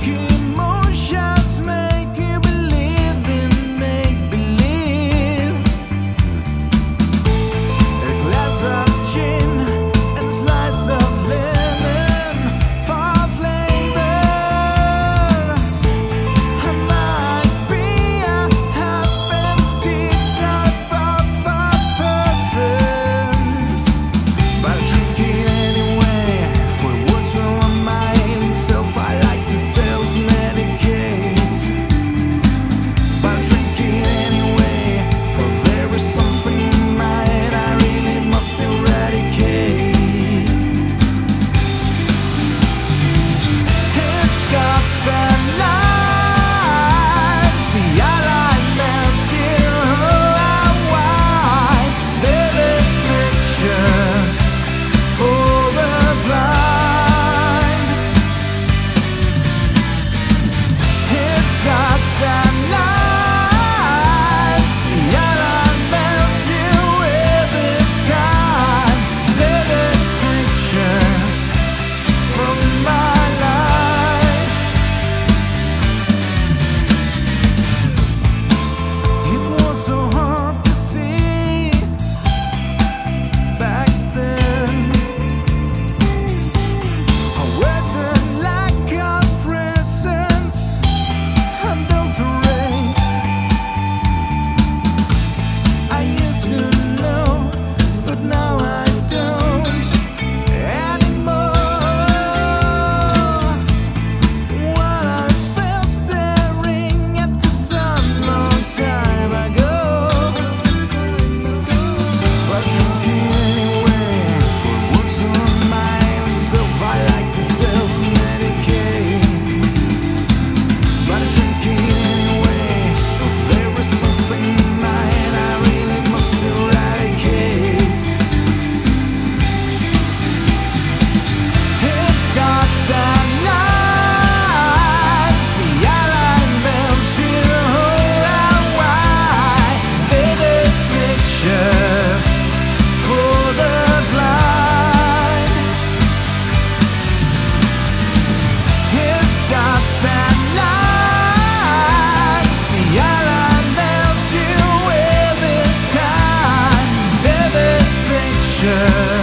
그 Yeah.